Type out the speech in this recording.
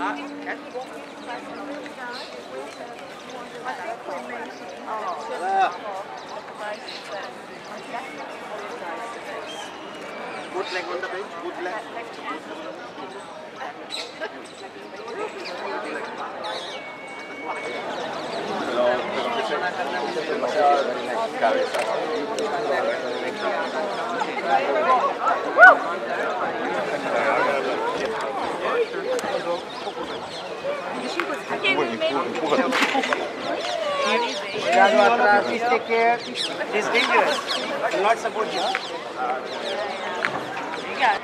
Good leg on the bench, good leg. Cuidado Yatra, please take care. It is dangerous. I will not support you. Yeah.